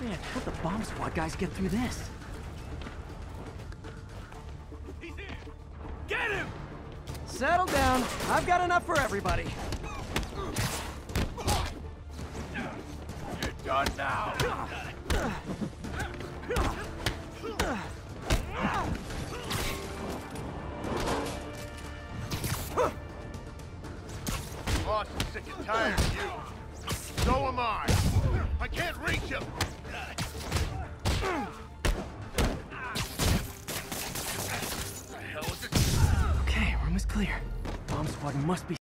Man, how'd the bomb squad guys get through this? He's here! Get him! Settle down. I've got enough for everybody. You're done now! Boss is sick and tired of you. So am I. I can't reach him. Room is clear. Bomb squad must be